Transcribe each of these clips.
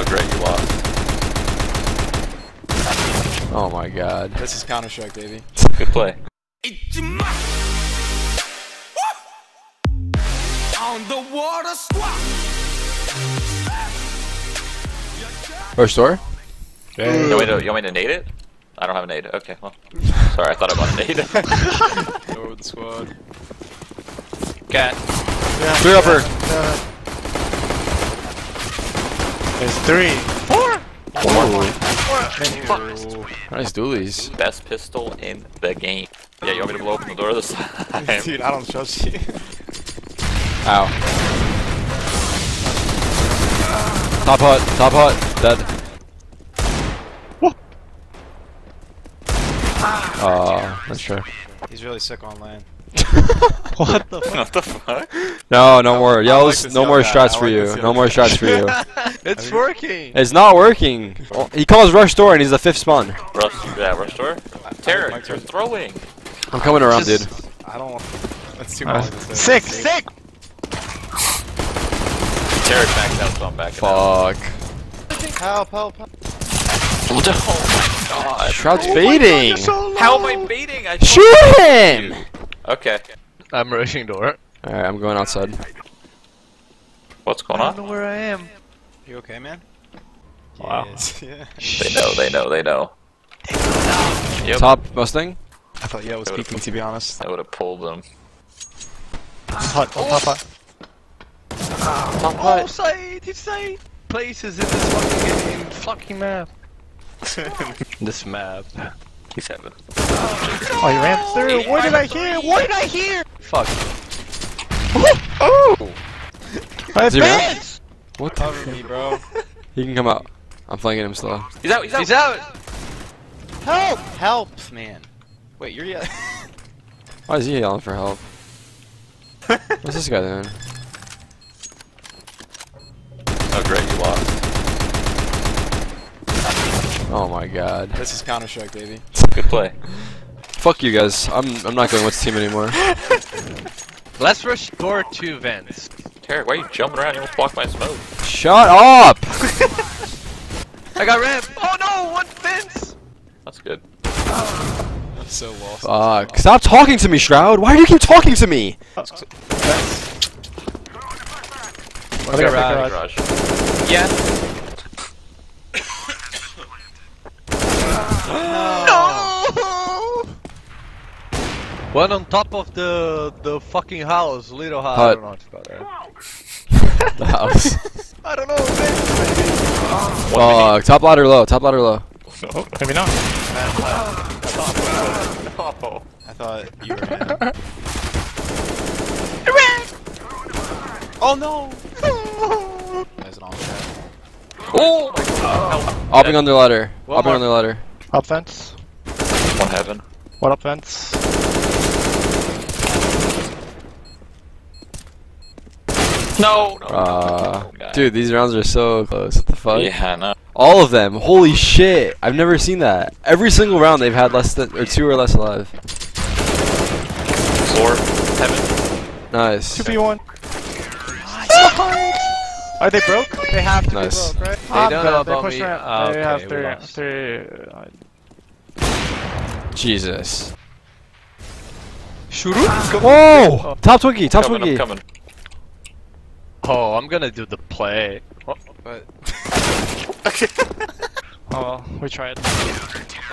Oh great, you lost. Oh my god. This is Counter Strike, baby. Good play. On the water squat. First door? You want, me to, you want me to nade it? I don't have a nade. Okay, well. Sorry, I thought I bought a nade. Go with the squad. Cat. Clear upper. There's three. Nice dualies. Best pistol in the game. Yeah, you want me to blow open the door this time? Dude, I don't trust you. Ow. Top hut, top hut, dead. Aw, that's true. He's really sick on land. What the fuck? what the fuck? No, no more. like Yells, this no more guy. strats I for like you. No young more guy. strats for you. it's working. It's not working. Oh, He calls rush door and he's the fifth spawn. Rush, yeah, rush door. Terror, Mike you're turn. throwing. I'm coming around, dude. I don't. That's too Uh, much. to say. Sick, sick. Terror backed out, so I'm backing out. Fuck. Help! Help! Help! Oh my god. Shroud's baiting. How am I baiting? I Shoot him! Okay. I'm rushing door. Alright, I'm going outside. What's going on? I don't on? know where I am. You okay, man? Wow. Yes. Yeah. They know, they know, they know. Yep. Top Mustang. I thought yeah, it was peeking to be honest. I would have pulled them. Hot, hot, hot. Ah, oh, side, he's side. Places in this fucking in fucking map. this map. He's having. Oh, you ran through. What did I hear? What did I hear? Fuck. Oh! Is he? Advance! What the? Cover me, bro. He can come out. I'm flanking him still. He's out, he's out! He's out. Help! Help, man. Wait, you're yelling. Why is he yelling for help? What's this guy doing? Oh great, you lost. Oh my god. this is Counter Strike, baby. Good play. Fuck you guys. I'm I'm not going with the team anymore. Let's rush door two vents. Terror, why are you jumping around? You almost blocked my smoke. Shut up! I got ramp. Oh no, one fence. That's good. I'm so lost. Fuck. Stop talking to me, Shroud. Why do you keep talking to me? I got ramp. Garage. Yeah. One on top of the the fucking house, little house. I Hut. don't know what to call that. The house. I don't know. man. Fuck. Top ladder low. Top ladder low. Oh, maybe not. Oh. I thought you were in. oh no! There's an all chat. Oh my god. Help. Opping under ladder. One Opping more. under ladder. Up fence. One heaven. What up fence? No, no, Uh, no, guy. dude, these rounds are so close. What the fuck? Yeah, no. All of them. Holy shit. I've never seen that. Every single round they've had less than or two or less alive. Floor. Heaven. Nice. 2v1. Are they broke? They have to Nice. be broke, right? They don't know about pushing me. around. Ah, they okay, have we three, three. uh, Jesus. Shuru? Whoa! Top Twinkie. Top coming, I'm Twinkie. coming. Oh, I'm gonna do the play. Oh, But oh we tried.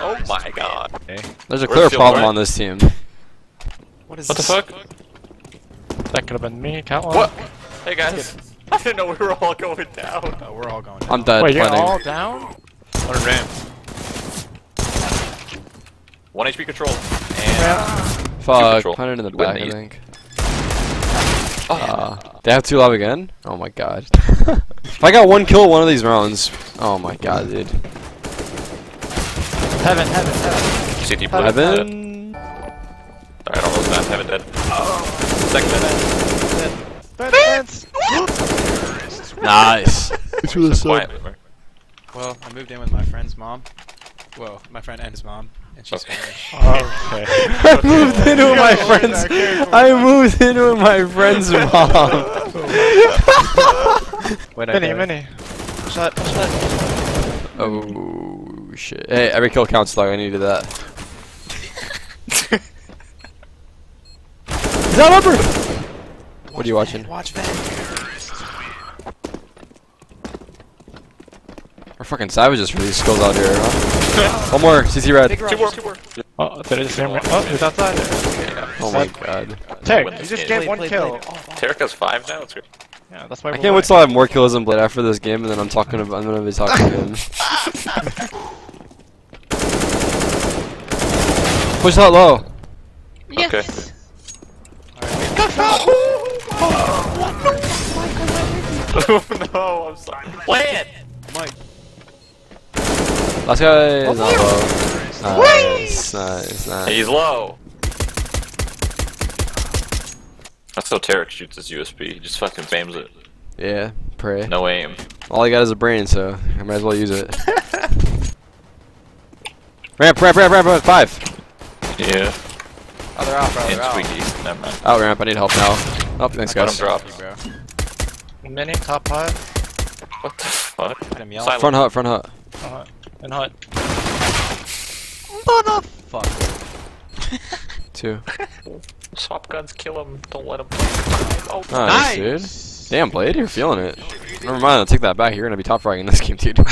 Oh my god. There's a clear problem right. on this team. what is What the fuck? That could have been me, Catwalk. What? Hey guys. I didn't know we were all going down. Oh, we're all going down. I'm dead. Wait, you're planning. all down? One ramp. One HP control. And Fuck. control. Planted in the back, I these. think. oh, Uh, they have two love again? Oh my god. if I got one kill one of these rounds, oh my god, dude. Heaven, heaven, heaven. CT blue. Heaven. Alright, I don't know that. Heaven dead. Oh. Second dead. Fence! Nice. It's Quiet. boomer. Well, I moved in with my friend's mom. Well, my friend and his mom, and she's Okay. Spanish. Okay. I moved in with my friends. I moved in with my friend's mom. When Mini, mini. that, push. Oh shit. Hey, every kill counts though, I needed that. He's outnumbered! What are you watching? Watch Van. We're fucking savages for these skills out here, huh? One more, CC red. Big Two more, two more. Oh, there is him. Oh, he's outside. Oh my god. Tech, you just game. gave one kill. Tarik has five now. It's great. Yeah, that's why I can't wait winning. till I have more kills than Blade after this game, and then I'm talking about, I'm gonna be talking to him. Push that low. Okay. Oh no, I'm sorry. Play it! Last guy is not low. Nice, nice, nice. He's low. That's how Tarik shoots his USP. He just fucking bams it. Yeah, pray. No aim. All I got is a brain, so I might as well use it. ramp, ramp, ramp, ramp, ramp, five. Yeah. Oh, they're out, bro. And They're out. squeaky. Never mind. Out ramp, I need help now. Oh, thanks Let him guys. drop. Bro. Mini, top hut. What the fuck? Let him yell. Silent. Front hut, front hut. Uh, and hut. Motherfucker. Two. Swap guns, kill him. Don't let him. Oh, Nice, dude. Damn, Blade, you're feeling it. Never mind, I'll take that back. You're gonna be top fragging this game, dude.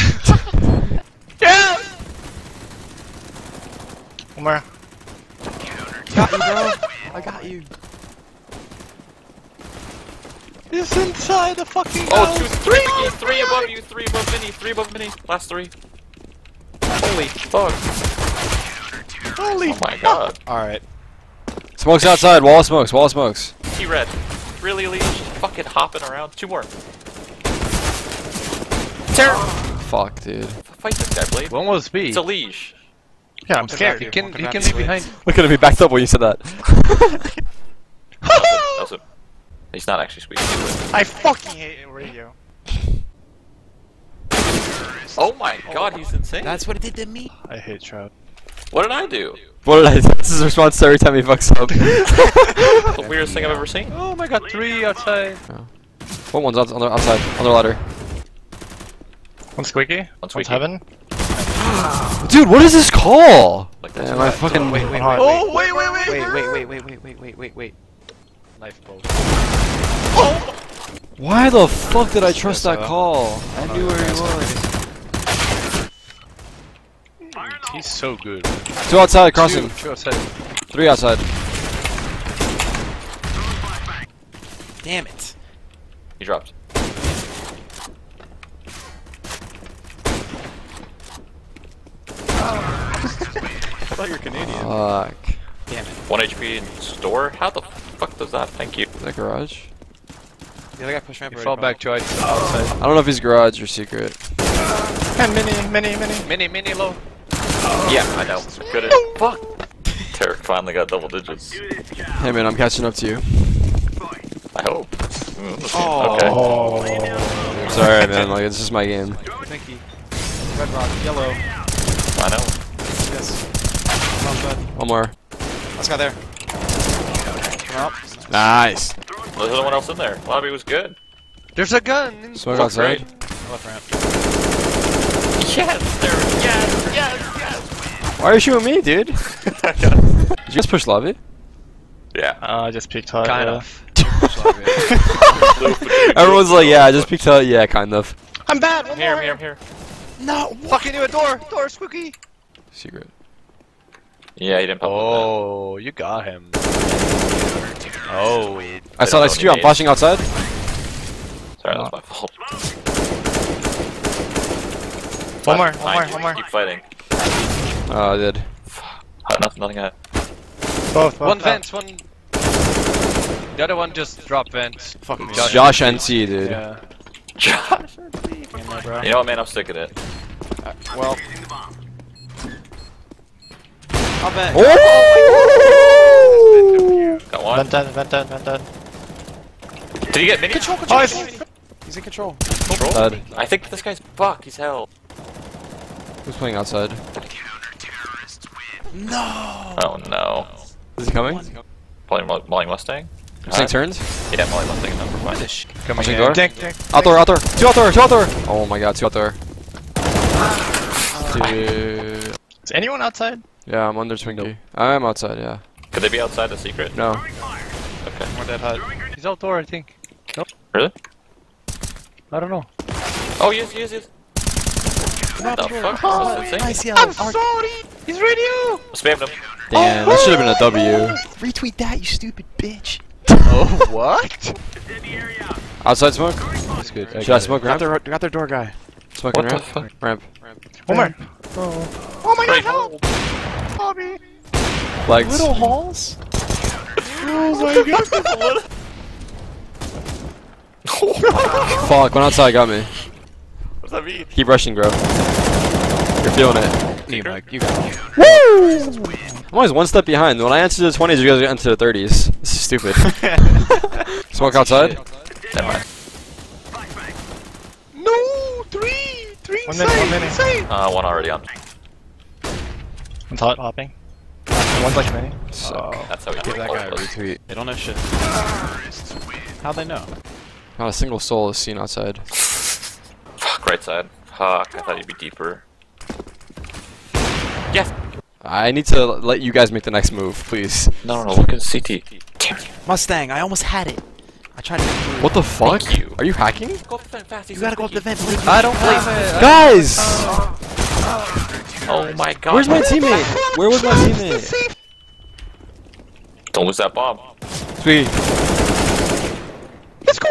One more. Got you, bro. I got you. He's inside the fucking Oh, house. two, three, three above you, three above mini, three above mini. Last three. Holy fuck. Holy Oh my god. Alright. smokes outside, wall of smokes, wall of smokes. T-Red. Really, Lee? Just fucking hopping around. Two more. Terror! Fuck, dude. Fight this guy, Blade. One was B. It's a leash. Yeah, I'm scared. He can, he can back be behind. Look at him, he backed up when you said that. That was a, He's not actually speaking. I fucking hate radio. Oh my god, oh, he's insane. That's what it did to me. I hate Trout. What did I do? What did I do? This is his response to every time he fucks up. The weirdest thing I've ever seen. Oh my god, three outside. Oh. what one's on the outside? On the ladder. One squeaky. One One's heaven. Dude, what is this call? Like that's Damn, I fucking. Wait, wait, One wait, hut. wait. Oh, wait, wait, wait. Wait, wait, wait, wait, wait, wait, wait, wait, wait, wait. Knife bow. Why the fuck did I trust that call? I knew where he was. He's so good. Two outside, crossing. Two, two outside. Three outside. Damn it. He dropped. I thought you were Canadian. Fuck. Damn it. One HP in store? How the fuck does that? Thank you. Is that garage? The other guy pushed ramp He already, fell back to outside. I don't know if he's garage or secret. And mini, mini, mini. Mini, mini low. Yeah, I know. Good at Fuck. Tarik finally got double digits. Hey man, I'm catching up to you. I hope. Mm, let's. Oh. Okay. Sorry man, like it's just my game. Thank you. Red rock, yellow. I know. Yes. Come on. One more. Let's go there. Come up. Nice. There's no one else in there. Lobby was good. There's a gun. in- Smoke Fuck, outside. right? Left ramp. Yes, there. Yes, yes, yes. Why are you shooting me, dude? Did you just push lobby? yeah. Uh, I just peeked hut. Kind yeah. of. Everyone's like, yeah, I just peeked out. Yeah, kind of. I'm bad. One I'm here, more. I'm here, I'm here. No. Fucking do a door. Door, squeaky. Secret. Yeah, he didn't pop Oh, you got him. Oh. I saw don't next know to you. I'm any flashing outside. that. Sorry, that was my fault. One more, one more, one more. Keep fighting. Oh, I did. Uh, nothing, nothing. I... Both, both. One out. vent, one. The other one just dropped vent. Fucking It's Josh NC, dude. Yeah. Josh. in there, bro. You know what, man? I'm sick of it. Uh, well. I'll bet. Oh! Got one. Vent dead, vent dead, vent dead. Did he get mini? Control, control, Oh, control. He's in control. Dead. I think this guy's fuck. He's hell. Who's playing outside? No. Oh no. Is he coming? Molly, Molly Mustang? Mustang uh, turns? Yeah, Molly Mustang number. What is sh- Coming Watching in. door. Dink, dink. Outdoor, outdoor, two outdoor, two outdoor. Oh my god, two outdoor. Dude. Is anyone outside? Yeah, I'm under Twinkie. I am outside, yeah. Could they be outside the secret? No. Okay. More dead hut. He's outdoor, I think. Nope. Really? I don't know. Oh, yes, yes, yes. What the fuck? Oh, This is insane. I'm sorry! He's radio! Spam them. Damn, that oh, should have been a W. Retweet that, you stupid bitch. Oh, what? Outside smoke? That's good. Should I smoke Got their, got their door guy. Smoking What the ramp? fuck? Ramp. One more. Oh, oh my god, help! Bobby! Legs. halls? Oh fuck, one outside got me. What's that mean? Keep rushing, bro. You're feeling it. You, Mike, you got it. I'm always one step behind. When I enter the 20s, you guys get into the 30s. This is stupid. Smoke outside? Never mind. No! Three! Three One minute, one minute. inside! Uh, one already on. One's hot hopping. One's like many. mini. That's how we Give that guy a retweet. They don't know shit. How'd they know? Not a single soul is seen outside. Fuck, right side. Fuck, I thought you'd be deeper. Yes! I need to let you guys make the next move, please. No, no, no, look at CT. It. Mustang, I almost had it. I tried to make a move. What the fuck? Thank you. Are you hacking? Go up the vent fast, You gotta go up the vent, Blake. I don't believe uh, it! Uh, guys! Oh my god. Where's my teammate? Where was my teammate? Don't lose that bomb. Sweet. Let's go!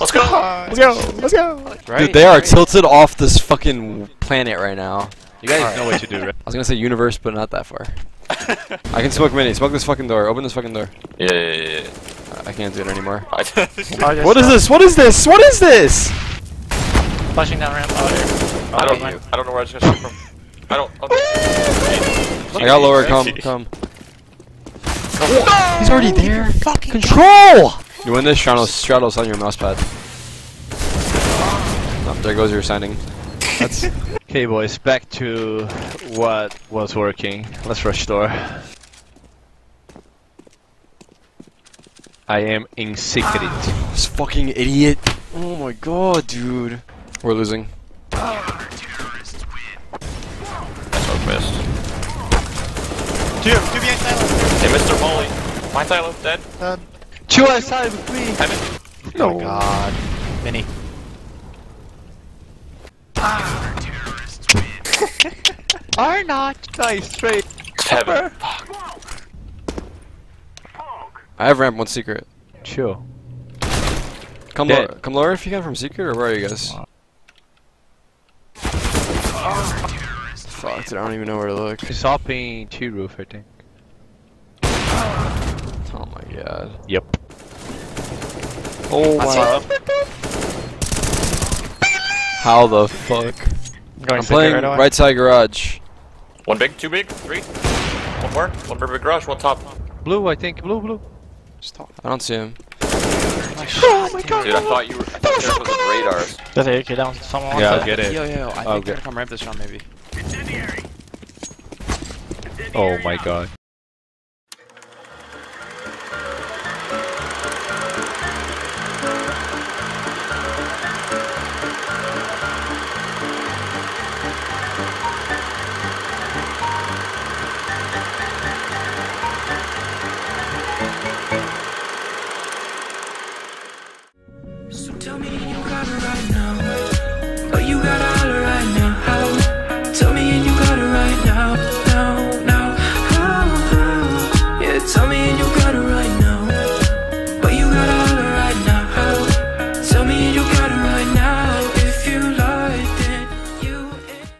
Let's go! Let's go! Let's go. Right, Dude, they are tilted off this fucking planet right now. You guys know what to do, right? I was gonna say universe, but not that far. I can smoke mini. Smoke this fucking door. Open this fucking door. Yeah, yeah, yeah, yeah. I can't do it anymore. I- Oh, yes, What is this? What is this? What is this? Flashing down ramp. Oh, there. I don't oh, know. I don't know where it's gonna come from. I don't. Oh, I got lower. Come, Jeez. come. He's already there. Fucking control. You win this, Stratos. Stratos on your mouse pad. Oh, there goes your signing. That's Okay, boys, back to what was working. Let's rush door. I am in secret. Ah, this fucking idiot. Oh my god, dude. We're losing. I smoke missed. Two, two behind silent. Hey, Mr. Molly. My silo, dead. Two outside with me! Heaven. Oh my god. Mini. Are not nice straight. Heaven. I have ramp one secret. Chill. Come Dead. lower. Come lower if you can from secret, or where are you guys? Fuck, dude, I don't even know where to look. He's hopping two roof, I think. Oh my god. Yep. Oh my. How the fuck? Going I'm playing right right side garage. One big, two big, three. One more. One more big garage, one top. Blue, I think. Blue, blue. Stop. I don't see him. Oh my god! Dude, I thought you were. I thought there was radars. Does it AK down? Someone wants Yeah. I'll get it. Yo, yo, I I'll think they're gonna come ramp this round maybe. Oh my god.